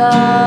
star.